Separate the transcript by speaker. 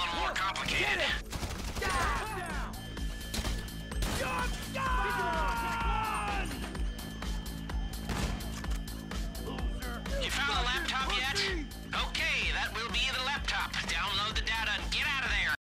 Speaker 1: little more complicated. You found the laptop yet?